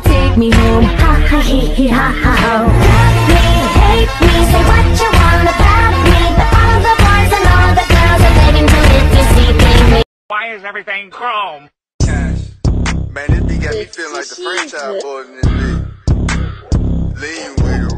take me home. Ha ha he he ha ha ho. Love me, hate me, say what you want about me, but all the boys and all the girls are begging to live this evening. Why is everything chrome? Cash, man, this be got me feeling like the French boys in this beat. Lean with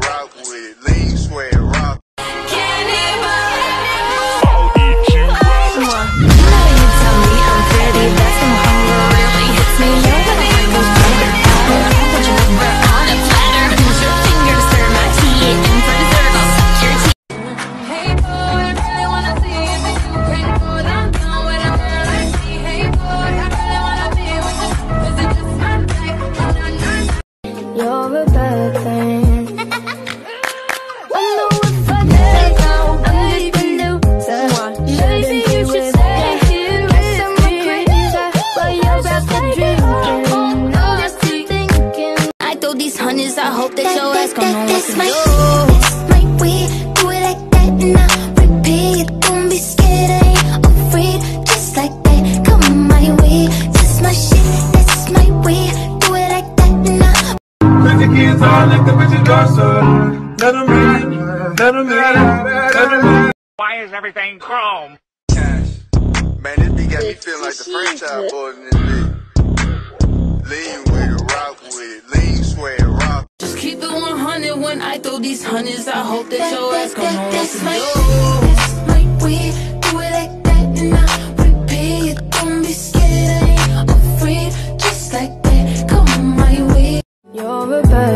the bitches so Let in, let in, let in. Why is everything chrome? Cash. Man, this beat got me feeling like the franchise boy in this beat. Lean with it, rock with it, lean, swear, rock. Just keep it 100 when I throw these hundreds. I hope that, that your ass gon' know what. That's my. You're a.